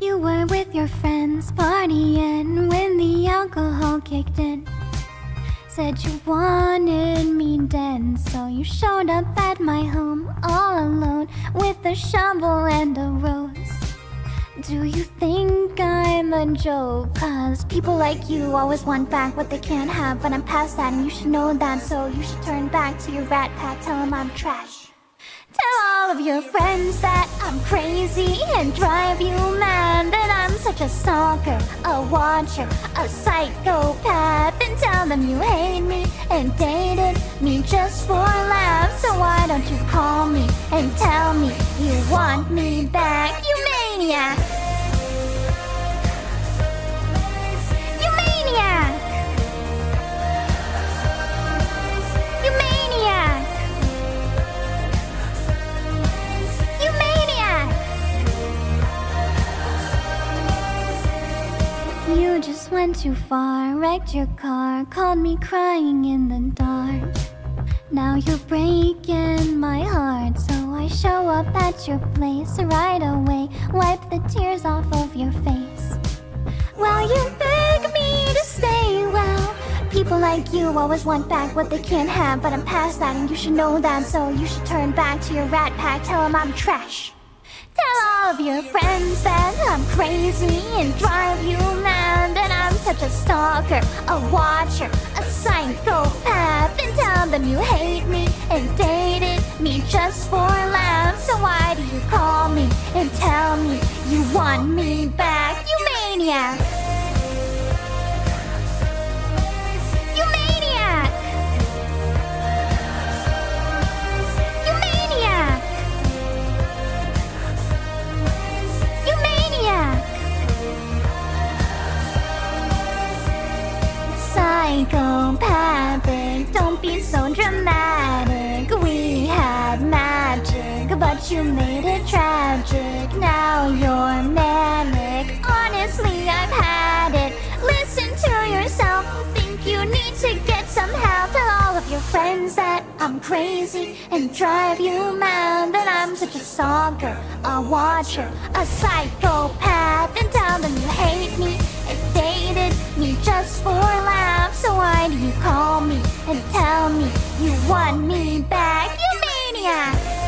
You were with your friends partying when the alcohol kicked in. Said you wanted me dead, so you showed up at my home all alone with a shovel and a rose. Do you think I'm a joke? Cause people like you always want back what they can't have, but I'm past that and you should know that, so you should turn back to your rat pack, tell them I'm trash. Tell all of your friends that I'm crazy and drive you a stalker, a watcher, a psychopath. And tell them you hate me and dated me just for laughs. So why don't you call me and tell me you want me back, you maniac went too far, wrecked your car, called me crying in the dark. Now you're breaking my heart, so I show up at your place right away, wipe the tears off of your face. Well, you beg me to stay well. People like you always want back what they can't have, but I'm past that and you should know that, so you should turn back to your rat pack, tell them I'm trash. Tell all of your friends that I'm crazy and drive you mad, such a stalker, a watcher, a psychopath, and tell them you hate me and dated me just for laughs. So why do you call me and tell me you want me back, you maniac? Don't be so dramatic. We had magic, but you made it tragic. Now you're manic. Honestly, I've had it. Listen to yourself. Think you need to get some help. Tell all of your friends that I'm crazy and drive you mad. That I'm such a stalker, a watcher, a psychopath. And tell them you hate me. You want me back, you maniac.